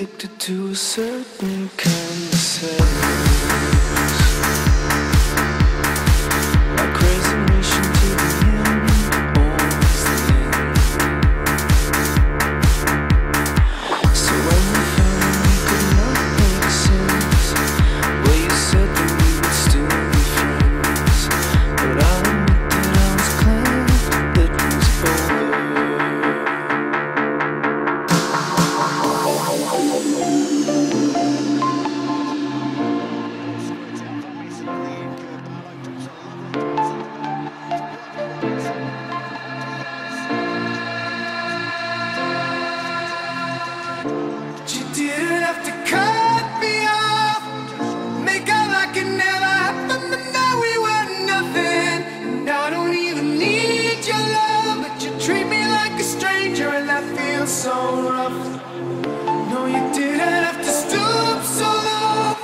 addicted to a certain kind of sex. so rough. No, you didn't have to stoop so low.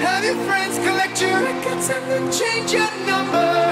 Have your friends collect your records and then change your number.